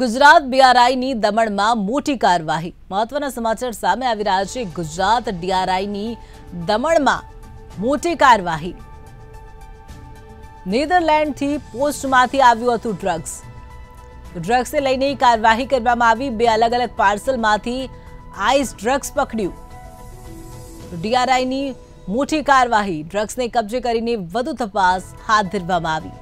ગુજરાત બીઆરઆઈની દમણમાં મોટી કાર્યવાહી. મહત્વના સમાચાર સામે આવી રહ્યા છે. ગુજરાત ડીઆરઆઈની દમણમાં મોટી કાર્યવાહી. નેધરલેન્ડથી પોસ્ટમાંથી આવ્યું હતું ડ્રગ્સ. ડ્રગ્સને લઈને કાર્યવાહી કરવામાં આવી. બે અલગ અલગ પાર્સલમાંથી આઈસ ડ્રગ્સ પકડ્યું. ડીઆરઆઈની મોટી કાર્યવાહી. ડ્રગ્સને કબજે કરીને વધુ તપાસ હાથ ધરવામાં આવી.